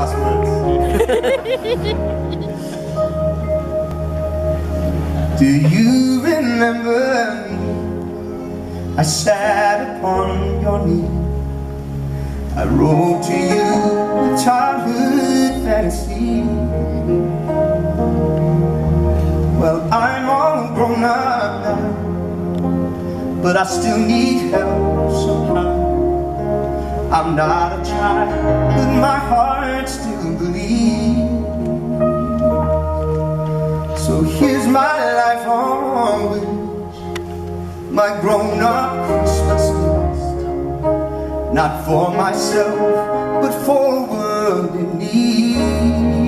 last words. Do you remember me? I sat upon your knee. I wrote to you with childhood fantasy. Well, I'm all grown up now, but I still need help not but my heart still believes. So here's my life on my grown-up Christmas list. Not for myself, but for a world in need.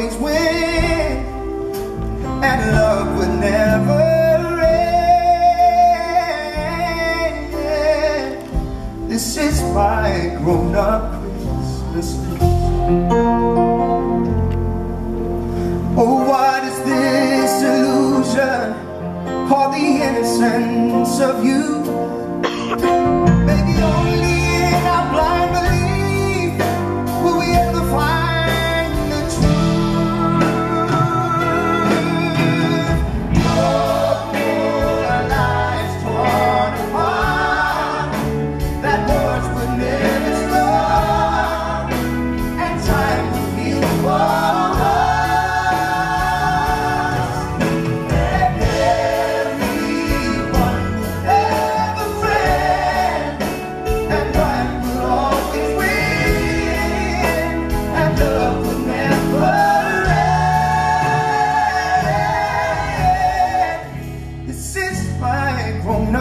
Always win, and love will never end. This is my grown-up Christmas list. Oh, what is this illusion called the innocence of you?